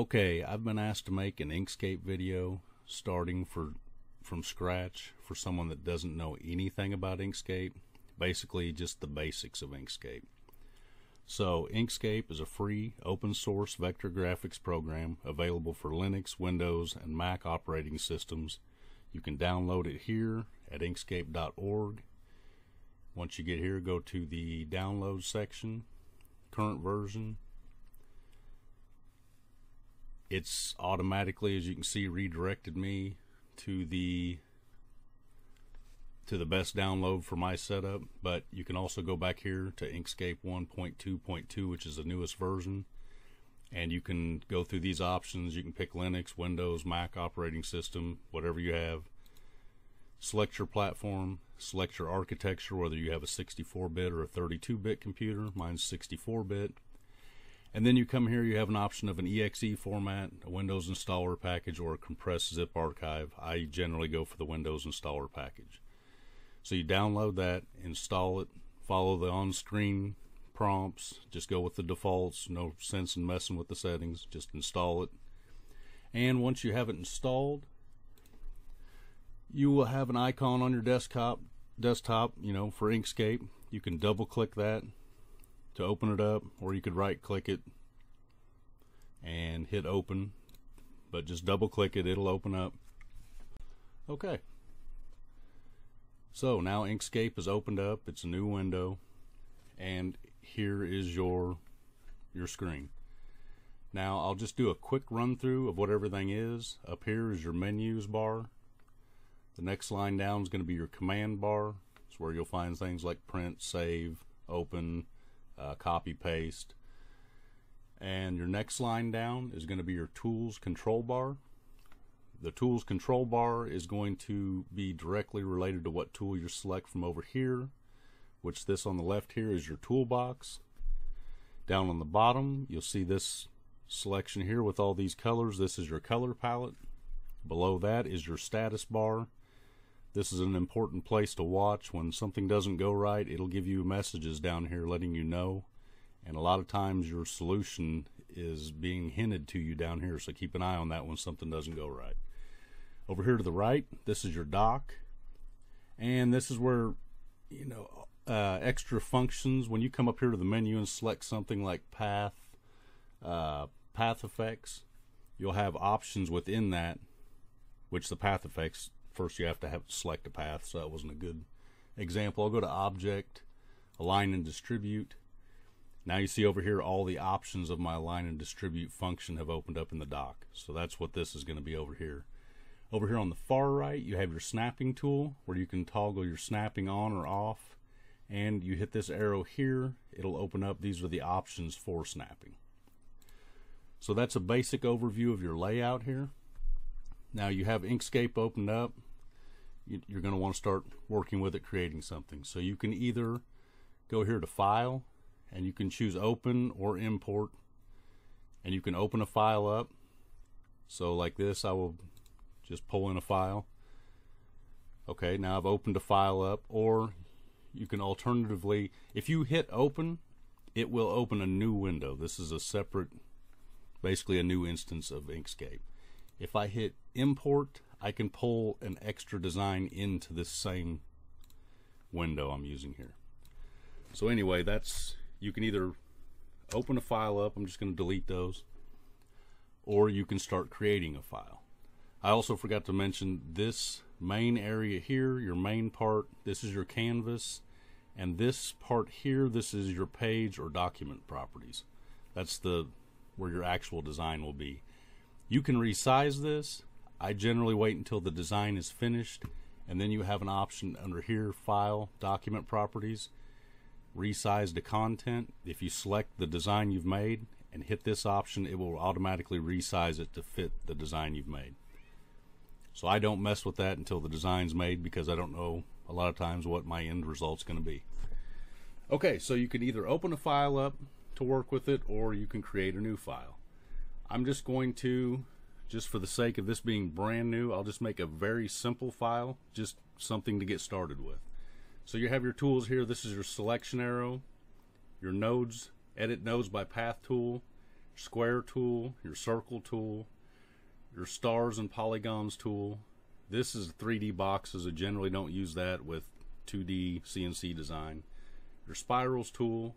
Okay, I've been asked to make an Inkscape video starting for from scratch for someone that doesn't know anything about Inkscape, basically just the basics of Inkscape. So, Inkscape is a free open source vector graphics program available for Linux, Windows, and Mac operating systems. You can download it here at inkscape.org. Once you get here, go to the download section, current version, it's automatically, as you can see, redirected me to the to the best download for my setup. But you can also go back here to Inkscape 1.2.2, which is the newest version, and you can go through these options. You can pick Linux, Windows, Mac operating system, whatever you have. Select your platform, select your architecture, whether you have a 64 bit or a 32 bit computer. Mine's 64 bit and then you come here, you have an option of an exe format, a Windows installer package, or a compressed zip archive. I generally go for the Windows installer package. So you download that, install it, follow the on screen prompts, just go with the defaults, no sense in messing with the settings, just install it. And once you have it installed, you will have an icon on your desktop desktop, you know, for Inkscape. You can double click that to open it up, or you could right click it and hit open, but just double click it, it'll open up. Okay. So now Inkscape is opened up, it's a new window, and here is your your screen. Now I'll just do a quick run through of what everything is. Up here is your menus bar. The next line down is going to be your command bar. It's where you'll find things like print, save, open, uh, copy paste. And your next line down is going to be your tools control bar. The tools control bar is going to be directly related to what tool you select from over here, which this on the left here is your toolbox. Down on the bottom, you'll see this selection here with all these colors. This is your color palette. Below that is your status bar. This is an important place to watch. When something doesn't go right, it'll give you messages down here letting you know. And a lot of times your solution is being hinted to you down here, so keep an eye on that when something doesn't go right. Over here to the right, this is your dock. And this is where, you know, uh, extra functions, when you come up here to the menu and select something like path, uh, path effects, you'll have options within that, which the path effects first you have to have select a path, so that wasn't a good example. I'll go to Object, Align and Distribute. Now you see over here all the options of my Align and Distribute function have opened up in the dock. So that's what this is going to be over here. Over here on the far right, you have your snapping tool where you can toggle your snapping on or off. And you hit this arrow here, it'll open up. These are the options for snapping. So that's a basic overview of your layout here. Now you have Inkscape opened up you're going to want to start working with it, creating something. So you can either go here to File, and you can choose Open or Import, and you can open a file up. So like this, I will just pull in a file. Okay, now I've opened a file up, or you can alternatively, if you hit Open, it will open a new window. This is a separate, basically a new instance of Inkscape. If I hit Import, I can pull an extra design into this same window I'm using here. So anyway, that's you can either open a file up, I'm just going to delete those, or you can start creating a file. I also forgot to mention this main area here, your main part, this is your canvas, and this part here, this is your page or document properties. That's the where your actual design will be. You can resize this. I generally wait until the design is finished and then you have an option under here file document properties. Resize the content. If you select the design you've made and hit this option it will automatically resize it to fit the design you've made. So I don't mess with that until the design's made because I don't know a lot of times what my end result's going to be. Okay so you can either open a file up to work with it or you can create a new file I'm just going to just for the sake of this being brand new, I'll just make a very simple file, just something to get started with. So you have your tools here. This is your selection arrow, your nodes, edit nodes by path tool, square tool, your circle tool, your stars and polygons tool. This is 3D boxes. I generally don't use that with 2D CNC design. Your spirals tool,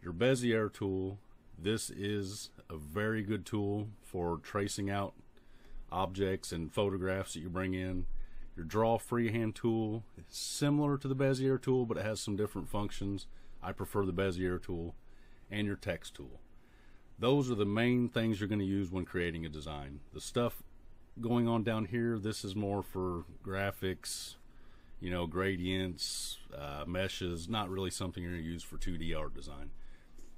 your Bezier tool. This is a very good tool for tracing out objects and photographs that you bring in. Your draw freehand tool is similar to the Bezier tool, but it has some different functions. I prefer the Bezier tool and your text tool. Those are the main things you're going to use when creating a design. The stuff going on down here, this is more for graphics, you know, gradients, uh, meshes, not really something you're going to use for 2D art design.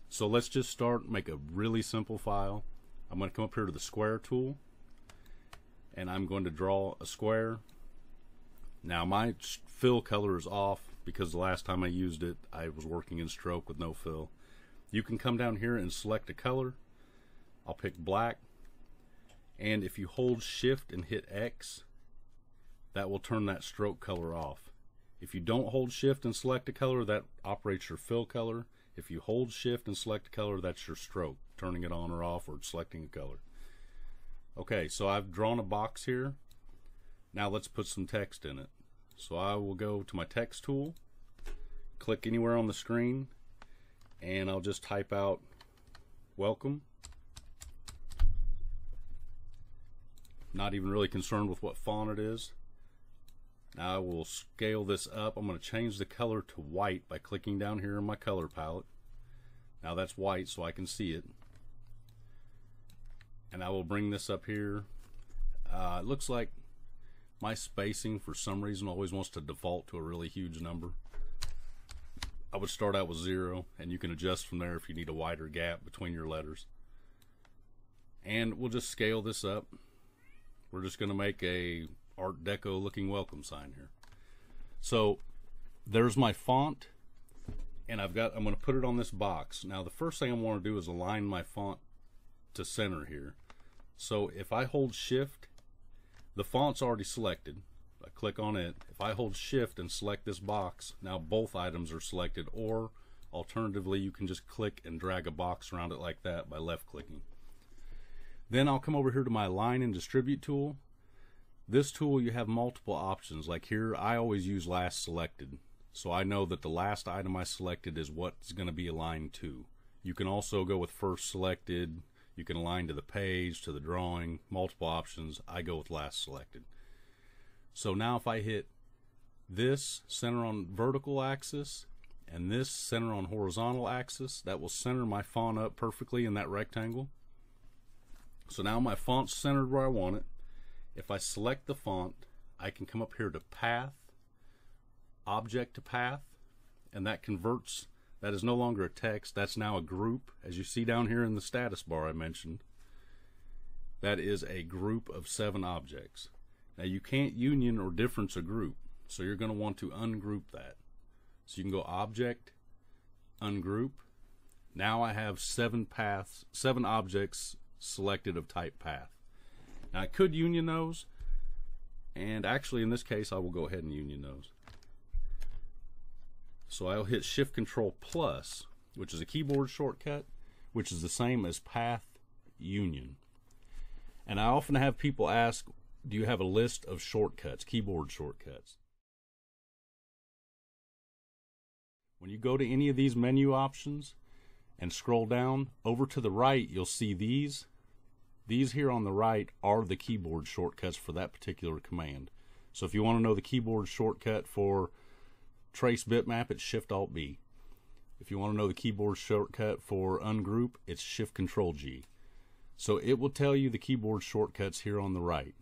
So let's just start, make a really simple file. I'm going to come up here to the square tool and I'm going to draw a square now my fill color is off because the last time I used it I was working in stroke with no fill. You can come down here and select a color. I'll pick black and if you hold shift and hit X that will turn that stroke color off. If you don't hold shift and select a color that operates your fill color. If you hold shift and select a color that's your stroke turning it on or off or selecting a color. Okay so I've drawn a box here now let's put some text in it. So I will go to my text tool, click anywhere on the screen, and I'll just type out welcome. Not even really concerned with what font it is. Now I will scale this up. I'm going to change the color to white by clicking down here in my color palette. Now that's white so I can see it. And I will bring this up here. Uh, it looks like my spacing for some reason always wants to default to a really huge number. I would start out with zero and you can adjust from there if you need a wider gap between your letters. And we'll just scale this up. We're just going to make a Art Deco looking welcome sign here. So there's my font and I've got I'm going to put it on this box. Now the first thing I want to do is align my font to center here. So if I hold shift the font's already selected. I click on it. If I hold shift and select this box, now both items are selected or alternatively you can just click and drag a box around it like that by left clicking. Then I'll come over here to my align and distribute tool. This tool you have multiple options like here I always use last selected so I know that the last item I selected is what's going to be aligned to. You can also go with first selected, you can align to the page, to the drawing, multiple options. I go with last selected. So now if I hit this center on vertical axis and this center on horizontal axis, that will center my font up perfectly in that rectangle. So now my font's centered where I want it. If I select the font, I can come up here to path, object to path, and that converts that is no longer a text. That's now a group. As you see down here in the status bar I mentioned, that is a group of seven objects. Now you can't union or difference a group, so you're going to want to ungroup that. So you can go Object, Ungroup. Now I have seven paths, seven objects selected of type path. Now I could union those, and actually in this case I will go ahead and union those. So I'll hit Shift Control Plus, which is a keyboard shortcut, which is the same as Path Union. And I often have people ask, do you have a list of shortcuts, keyboard shortcuts? When you go to any of these menu options and scroll down, over to the right, you'll see these. These here on the right are the keyboard shortcuts for that particular command. So if you want to know the keyboard shortcut for trace bitmap, it's Shift Alt B. If you want to know the keyboard shortcut for ungroup, it's Shift Control G. So it will tell you the keyboard shortcuts here on the right.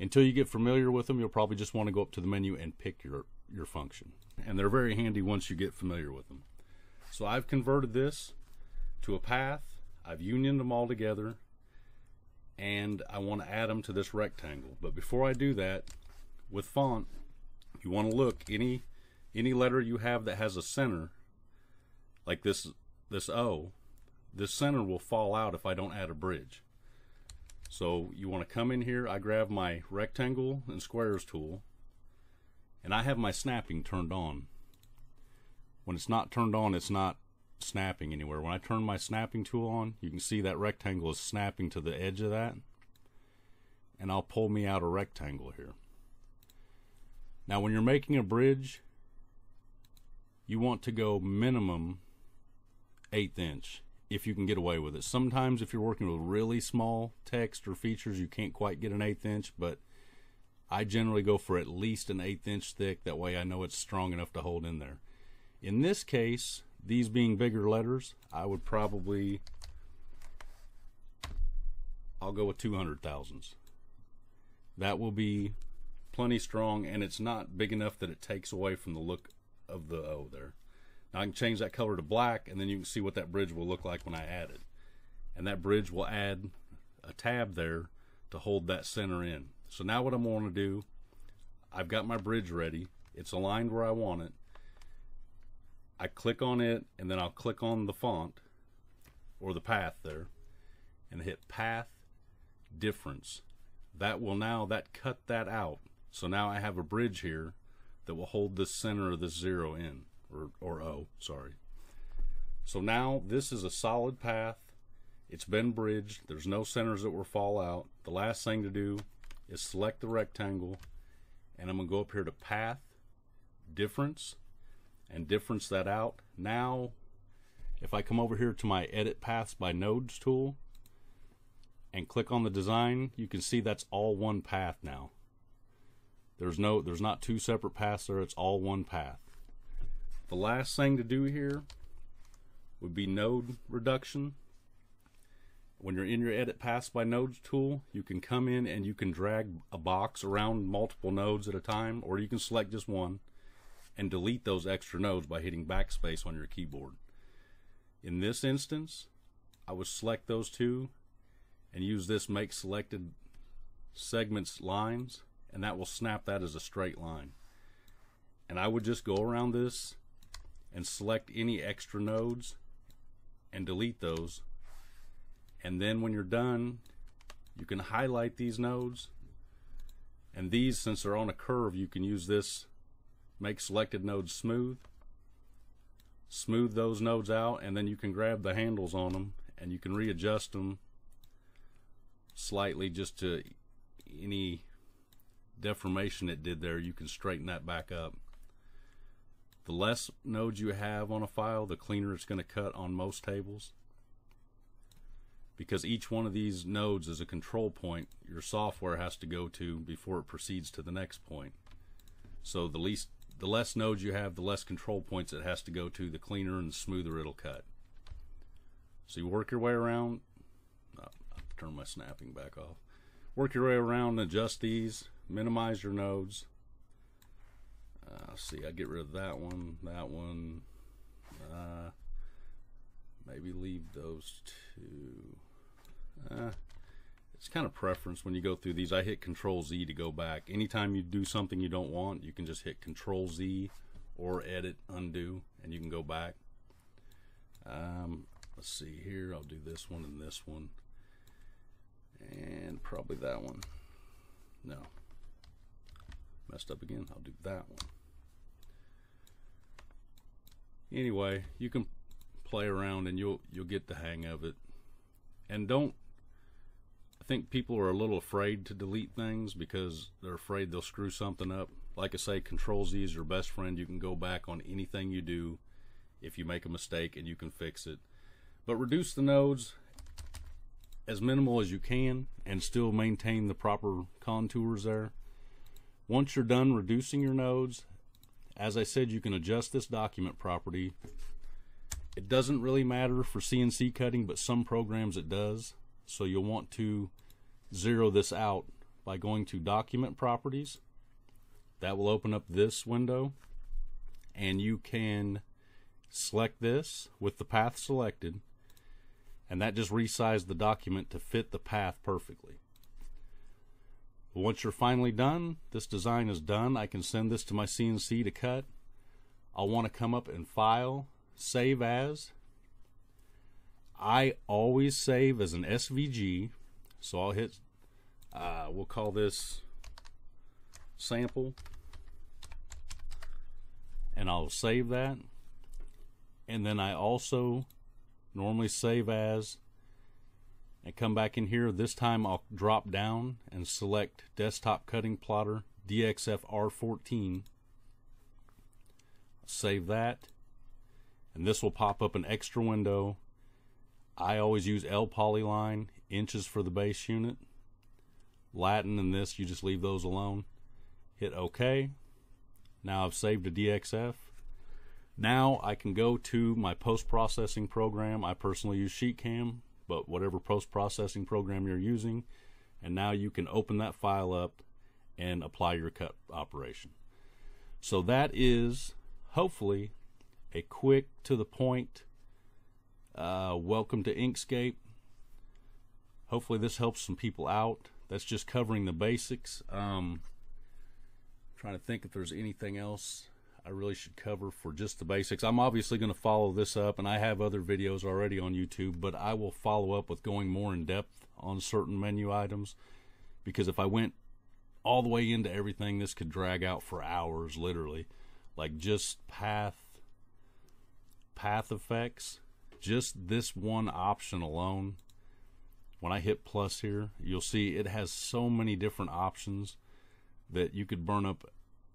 Until you get familiar with them, you'll probably just want to go up to the menu and pick your, your function. And they're very handy once you get familiar with them. So I've converted this to a path. I've unioned them all together. And I want to add them to this rectangle. But before I do that, with font, you want to look any any letter you have that has a center, like this this O, this center will fall out if I don't add a bridge. So you want to come in here, I grab my rectangle and squares tool, and I have my snapping turned on. When it's not turned on, it's not snapping anywhere. When I turn my snapping tool on, you can see that rectangle is snapping to the edge of that. And I'll pull me out a rectangle here. Now when you're making a bridge, you want to go minimum eighth inch if you can get away with it. Sometimes if you're working with really small text or features, you can't quite get an eighth inch, but I generally go for at least an eighth inch thick. That way I know it's strong enough to hold in there. In this case, these being bigger letters, I would probably, I'll go with 200 thousandths. That will be plenty strong and it's not big enough that it takes away from the look of the O there. Now I can change that color to black and then you can see what that bridge will look like when I add it. And that bridge will add a tab there to hold that center in. So now what I'm going to do, I've got my bridge ready. It's aligned where I want it. I click on it and then I'll click on the font or the path there and hit path difference. That will now, that cut that out. So now I have a bridge here that will hold this center of this zero in or, or O, sorry. So now this is a solid path. It's been bridged. There's no centers that will fall out. The last thing to do is select the rectangle and I'm going to go up here to path difference and difference that out. Now, if I come over here to my edit paths by nodes tool and click on the design, you can see that's all one path now. There's no, there's not two separate paths there, it's all one path. The last thing to do here would be node reduction. When you're in your edit paths by nodes tool, you can come in and you can drag a box around multiple nodes at a time, or you can select just one and delete those extra nodes by hitting backspace on your keyboard. In this instance, I would select those two and use this make selected segments lines and that will snap that as a straight line. And I would just go around this and select any extra nodes and delete those. And then when you're done, you can highlight these nodes. And these, since they're on a curve, you can use this make selected nodes smooth. Smooth those nodes out and then you can grab the handles on them and you can readjust them slightly just to any deformation it did there. You can straighten that back up. The less nodes you have on a file the cleaner it's going to cut on most tables. Because each one of these nodes is a control point your software has to go to before it proceeds to the next point. So the least the less nodes you have, the less control points it has to go to, the cleaner and the smoother it'll cut. So you work your way around. Oh, turn my snapping back off. Work your way around adjust these. Minimize your nodes. Uh, see, I get rid of that one, that one. Uh, maybe leave those two. Uh, it's kind of preference when you go through these. I hit Control Z to go back. Anytime you do something you don't want, you can just hit Control Z or Edit Undo, and you can go back. Um, let's see here. I'll do this one and this one, and probably that one. No, messed up again. I'll do that one. Anyway, you can play around and you'll you'll get the hang of it. And don't think people are a little afraid to delete things because they're afraid they'll screw something up. Like I say, Control Z is your best friend. You can go back on anything you do if you make a mistake and you can fix it. But reduce the nodes as minimal as you can and still maintain the proper contours there. Once you're done reducing your nodes, as I said, you can adjust this document property. It doesn't really matter for CNC cutting, but some programs it does. So you'll want to zero this out by going to document properties. That will open up this window and you can select this with the path selected and that just resized the document to fit the path perfectly. Once you're finally done, this design is done. I can send this to my CNC to cut. I'll want to come up and file, save as, I always save as an SVG. So I'll hit, uh, we'll call this sample. And I'll save that. and then I also normally save as and come back in here. This time I'll drop down and select desktop cutting plotter DXF R14. Save that. And this will pop up an extra window. I always use L polyline, inches for the base unit. Latin and this, you just leave those alone. Hit OK. Now I've saved a DXF. Now I can go to my post-processing program. I personally use SheetCam, but whatever post-processing program you're using, and now you can open that file up and apply your cut operation. So that is hopefully a quick to the point uh, welcome to Inkscape. Hopefully this helps some people out. That's just covering the basics. Um, trying to think if there's anything else I really should cover for just the basics. I'm obviously going to follow this up, and I have other videos already on YouTube, but I will follow up with going more in depth on certain menu items because if I went all the way into everything, this could drag out for hours, literally. Like just path, path effects, just this one option alone. When I hit plus here, you'll see it has so many different options that you could burn up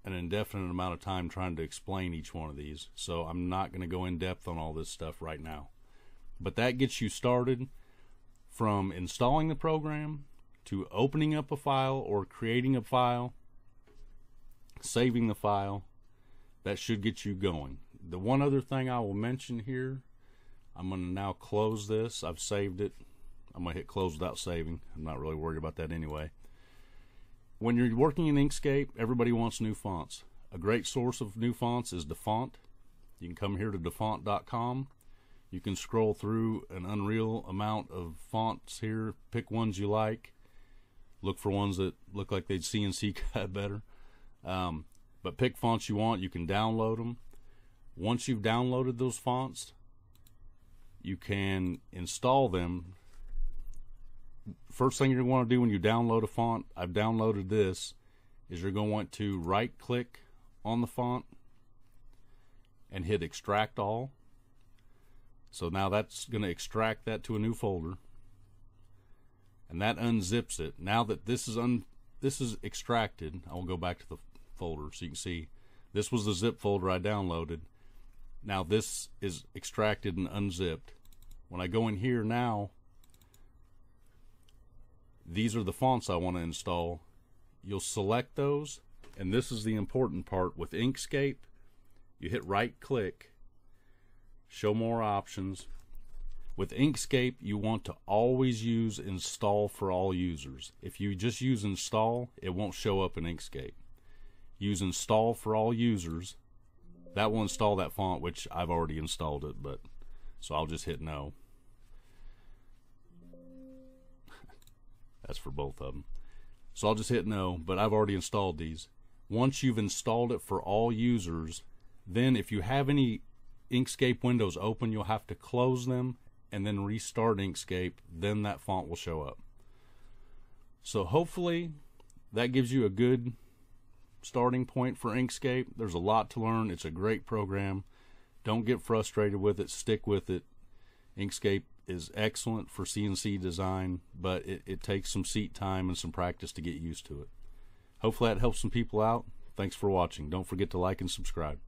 an indefinite amount of time trying to explain each one of these. So I'm not going to go in depth on all this stuff right now. But that gets you started from installing the program to opening up a file or creating a file, saving the file. That should get you going. The one other thing I will mention here, I'm going to now close this. I've saved it. I'm going to hit close without saving. I'm not really worried about that anyway when you're working in Inkscape, everybody wants new fonts. A great source of new fonts is DaFont. You can come here to dafont.com. You can scroll through an unreal amount of fonts here, pick ones you like, look for ones that look like they'd CNC cut better. Um, but pick fonts you want, you can download them. Once you've downloaded those fonts, you can install them first thing you're going to want to do when you download a font, I've downloaded this, is you're going to want to right click on the font and hit extract all. So now that's going to extract that to a new folder. And that unzips it. Now that this is un this is extracted, I'll go back to the folder so you can see this was the zip folder I downloaded. Now this is extracted and unzipped. When I go in here now, these are the fonts I want to install. You'll select those, and this is the important part with Inkscape. You hit right click, show more options. With Inkscape, you want to always use install for all users. If you just use install, it won't show up in Inkscape. Use install for all users. That will install that font, which I've already installed it, but so I'll just hit no. That's for both of them. So I'll just hit no, but I've already installed these. Once you've installed it for all users, then if you have any Inkscape windows open, you'll have to close them and then restart Inkscape. Then that font will show up. So hopefully that gives you a good starting point for Inkscape. There's a lot to learn. It's a great program. Don't get frustrated with it. Stick with it. Inkscape is excellent for CNC design, but it, it takes some seat time and some practice to get used to it. Hopefully that helps some people out. Thanks for watching. Don't forget to like and subscribe.